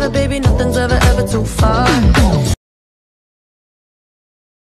together, baby, nothing's ever, ever too far.